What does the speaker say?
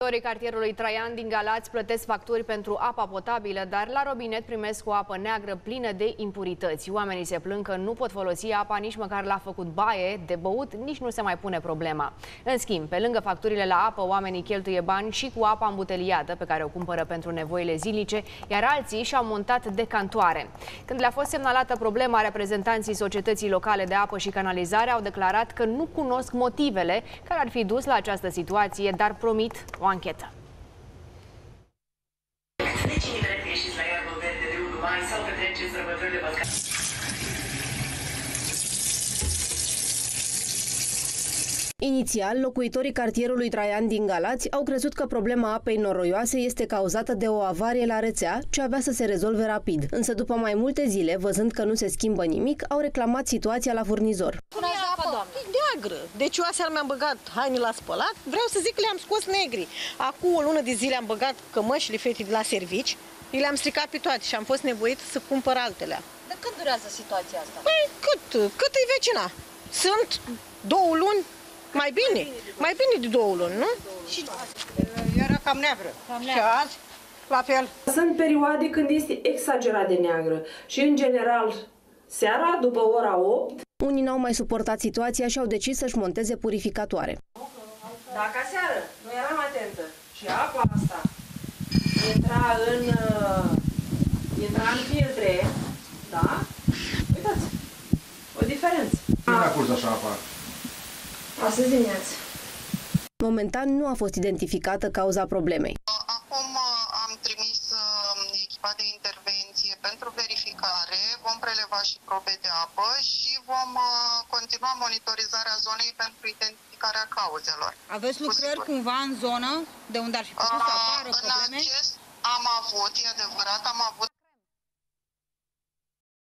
Locuitorii cartierului Traian din Galați plătesc facturi pentru apa potabilă, dar la robinet primesc o apă neagră plină de impurități. Oamenii se plâng că nu pot folosi apa nici măcar la făcut baie, de băut nici nu se mai pune problema. În schimb, pe lângă facturile la apă, oamenii cheltuie bani și cu apa îmbuteliată pe care o cumpără pentru nevoile zilnice, iar alții și-au montat decantoare. Când le-a fost semnalată problema, reprezentanții societății locale de apă și canalizare au declarat că nu cunosc motivele care ar fi dus la această situație, dar promit o anchetă. De cine vreți să ieșiți la iarbă verde de 1 mai sau petreceți sărbătorile pascale? Inițial, locuitorii cartierului Traian din Galați au crezut că problema apei noroioase este cauzată de o avarie la rețea, ce avea să se rezolve rapid. Însă după mai multe zile, văzând că nu se schimbă nimic, au reclamat situația la furnizor. Pune apă, e neagră. Deci eu aseară mi-am băgat haine la spălat, vreau să zic că le-am scos negri. Acum o lună de zile am băgat cămășile fetei de la servici, i le-am stricat pe toate și am fost nevoit să cumpăr altele. De când durează situația asta? Păi cât, cât e vecina? Sunt două luni, mai bine, mai bine de două luni, nu? Și Era cam neagră. Cam Și neagră. azi, la fel. Sunt perioade când este exagerat de neagră și, în general, seara, după ora 8, Unii n-au mai suportat situația și au decis să-și monteze purificatoare. Dacă aseară nu eram atentă și apa asta intra în, uh, intra în filtre, da? Uitați, o diferență. Nu a curs așa apa. Astăzi dimineață. Momentan nu a fost identificată cauza problemei. Acum uh, am trimis uh, echipa de intervenție pentru verificare, vom preleva și probe de apă și vom uh, continua monitorizarea zonei pentru identificarea cauzelor. Aveți Cu lucrări sigur. cumva în zonă de unde ar fi putut să Uh, apară În probleme? acest am avut, e adevărat, am avut